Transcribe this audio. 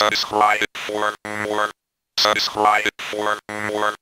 Subscribe for more. Subscribe for more.